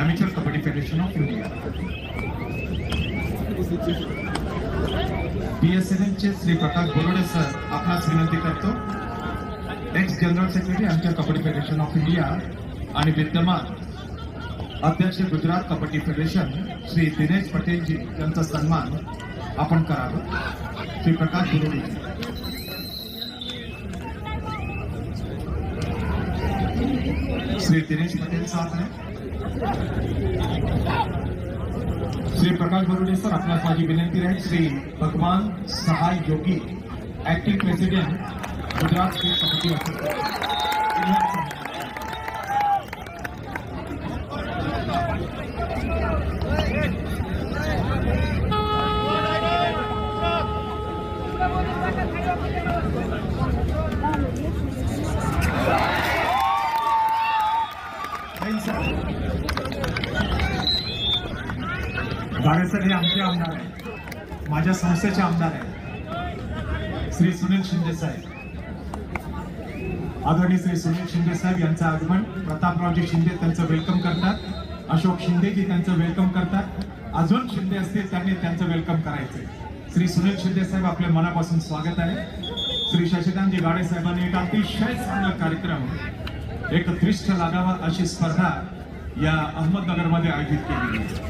Amateur Kabaddi Federation of India. BSNL चे Shri Prakash Borode sir आपणास विनंती करतो एक्स जनरल सेक्रेटरी आमच्या कबड्डी फेडरेशन ऑफ़ इंडिया आणि विद्यमान अध्यक्ष गुजरात कबड्डी फेडरेशन श्री दिनेश पटेलजी यांचा सन्मान आपण करावा श्री प्रकाश बोरोडे श्री दिनेश पटेल साहब हैं। श्री प्रकाश बरुडे सर साझी माझी विनंती राहील Shri Bhagwan Sahay Yogi acting president Gujarat committee गाडेसर हे आमचे आमदार आहेत. माझ्या संस्थेचे आमदार आहेत. श्री सुनील शिंदे साहेब. आदरणीय श्री सुनील शिंदे साहेब यांचं आगमन प्रतापरावजी शिंदे त्यांचं वेलकम करतात अशोक शिंदेजी त्यांचं वेलकम करतात. अजून शिंदे असतील त्यांनी त्यांचं वेलकम करायचं श्री सुनील शिंदे साहेब आपल्या मनापासून स्वागत आहे. श्री शशिकांतजी गाडे साहेबांनी एक अतिशय चांगला कार्यक्रम एक दृष्ट लागावा अशी स्पर्धा या अहमदनगरमध्ये आयोजित केली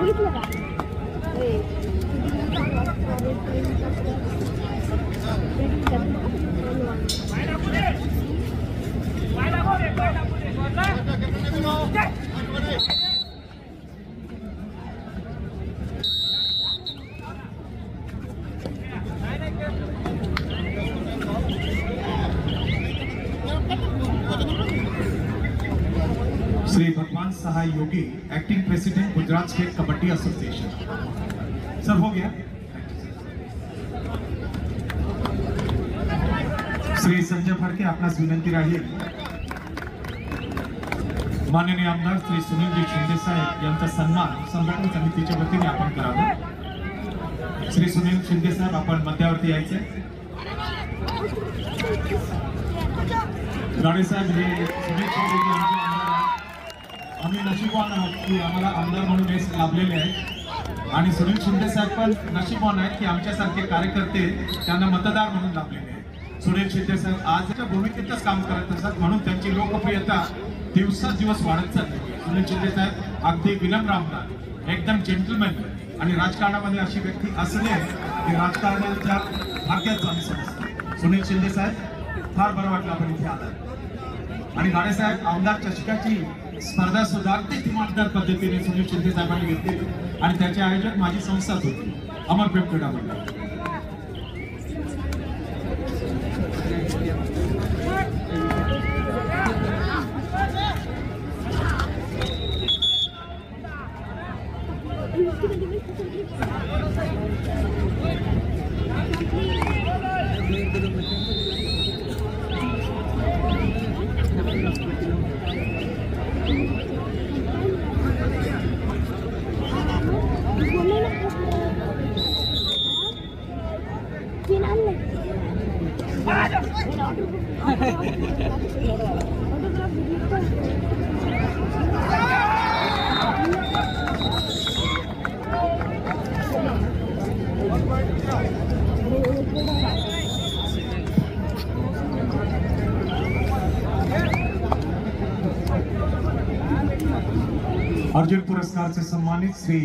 बघितलं का Shri Sahay Yogi acting president Gujarat state kabaddi association sir हो गया? श्री संजय फडके आपणास विनंती राहील। माननीय आमदार श्री सुनीलजी शिंदे साहेब यांचा सन्मान संघटन आपण करावा. श्री सुनील शिंदे साहेब, आपण मध्यावरती यायचे गाडे साहेब, हे सुनील शिंदेजी मी नशीबवान आहोत की आम्हाला आमदार म्हणून हे लाभलेले आहे. आणि सुनील शिंदे साहेब पण नशीबवान आहेत की आमच्यासारखे कार्यकर्ते त्यांना मतदार म्हणून लाभलेले आहेत सुनील शिंदे साहेब आजच्या भूमिकेतच काम करत असतात. म्हणून त्यांची लोकप्रियता दिवसादिवस वाढत चालली सुनील शिंदे साहेब अगदी विलंब रामदार एकदम जेंटलमॅन आणि राजकारणामध्ये अशी व्यक्ती असणे हे राजकारणाच्या भाग्याचं आम्ही समजतो सुनील शिंदे साहेब फार बरं वाटलं आपण इथे आला आणि गाडेसाहेब आमदार चषकाची स्पर्धा सुद्धा अगदी दिमागदार पद्धतीने सुनील शिंदे साहेबांनी घेतली. आणि त्याचे आयोजक माझी संस्थाच होती अमरप्रेम क्रीडा मंडळ अर्जुन पुरस्कार से सम्मानित श्री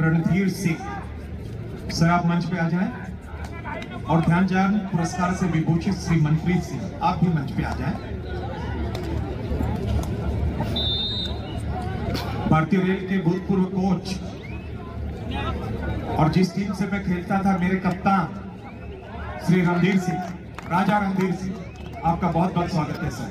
रणधीर सिंह। सर आप मंच पे आ जाएँ। और ध्यानचंद पुरस्कार से विभूषित श्री मनप्रीत सिंह, आप भी मंच पे आ जाएँ। भारतीय रेल के भूतपूर्व कोच और जिस टीम से मैं खेलता था, मेरे कप्तान श्री रणधीर सिंह, राजा रणधीर सिंह, आपका बहुत बहुत स्वागत है, सर।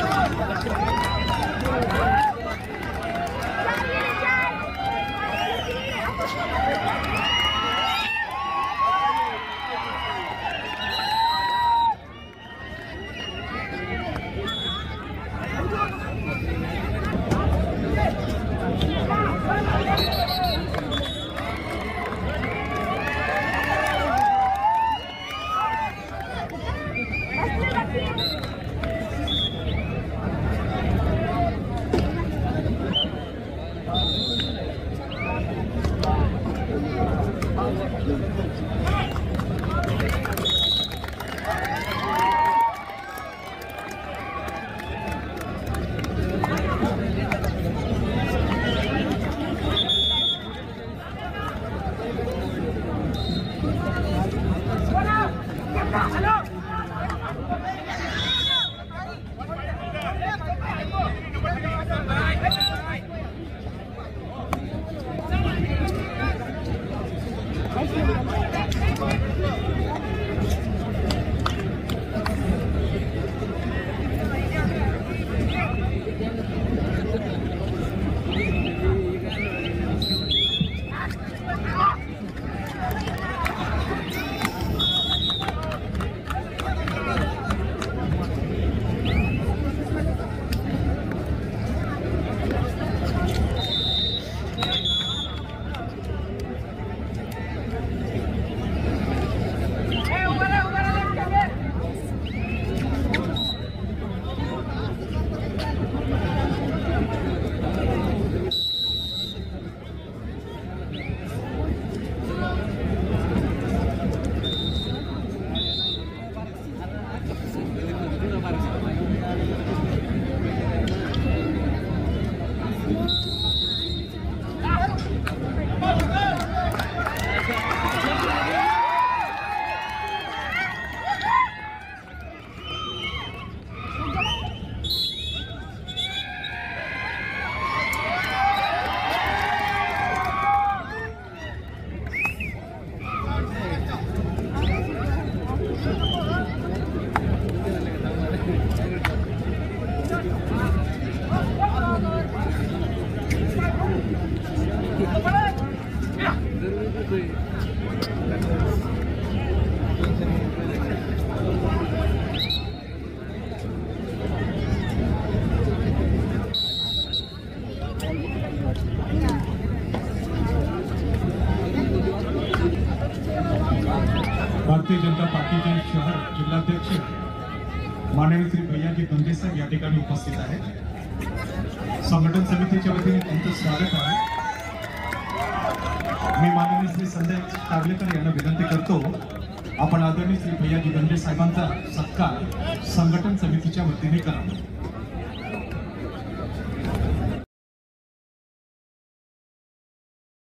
उपस्थित आहेत संघटन समितीच्या वतीने त्यांचं स्वागत आहे. मी माननीय श्री संजय कागलेकर यांना विनंती करतो आपण आदरणीय श्री भैयाजी गंगे साहेबांचा सत्कार संघटन समितीच्या वतीने करावा.